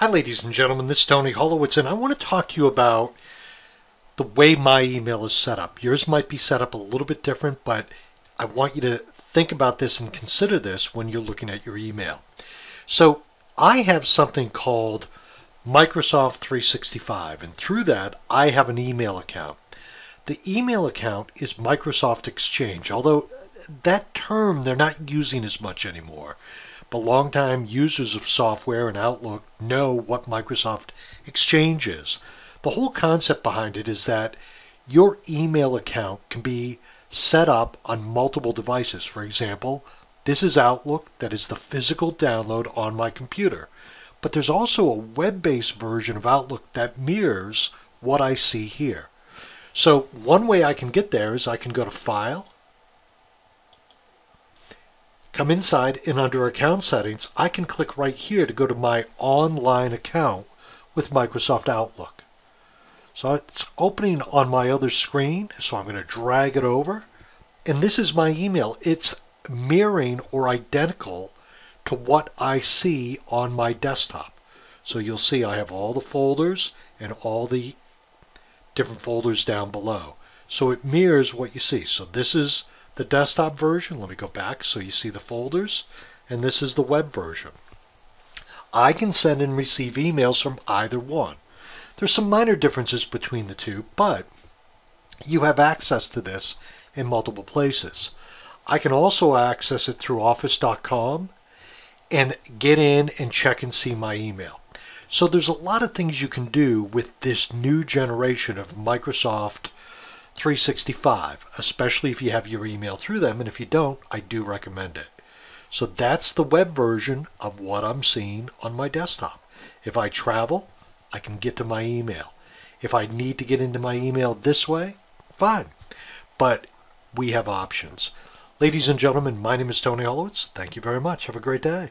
Hi, ladies and gentlemen. This is Tony Holowitz, and I want to talk to you about the way my email is set up. Yours might be set up a little bit different, but I want you to think about this and consider this when you're looking at your email. So, I have something called Microsoft 365, and through that, I have an email account. The email account is Microsoft Exchange, although that term they're not using as much anymore but longtime users of software and Outlook know what Microsoft Exchange is. The whole concept behind it is that your email account can be set up on multiple devices. For example, this is Outlook that is the physical download on my computer. But there's also a web-based version of Outlook that mirrors what I see here. So one way I can get there is I can go to File, Come inside and under account settings, I can click right here to go to my online account with Microsoft Outlook. So it's opening on my other screen, so I'm going to drag it over. And this is my email. It's mirroring or identical to what I see on my desktop. So you'll see I have all the folders and all the different folders down below. So it mirrors what you see. So this is the desktop version. Let me go back so you see the folders. And this is the web version. I can send and receive emails from either one. There's some minor differences between the two, but you have access to this in multiple places. I can also access it through office.com and get in and check and see my email. So there's a lot of things you can do with this new generation of Microsoft 365, especially if you have your email through them. And if you don't, I do recommend it. So that's the web version of what I'm seeing on my desktop. If I travel, I can get to my email. If I need to get into my email this way, fine. But we have options. Ladies and gentlemen, my name is Tony Holowitz. Thank you very much. Have a great day.